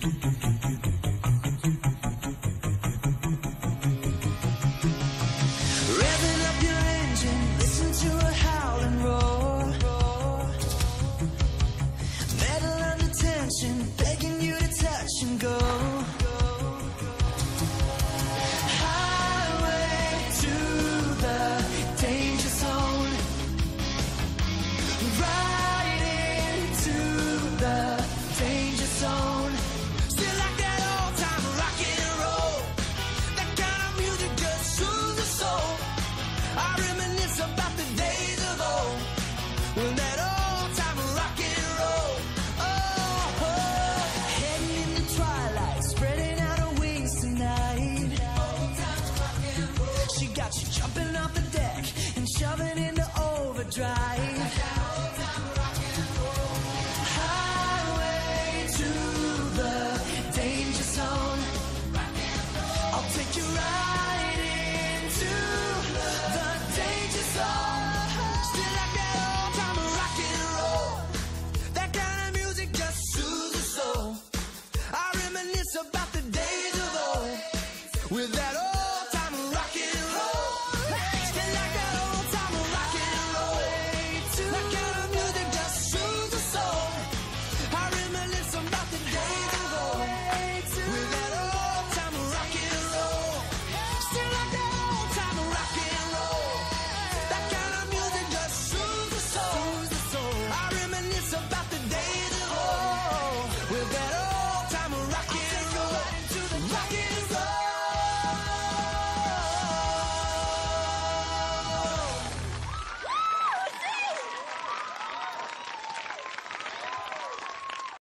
tum, tum. jumping off the deck and shoving into overdrive.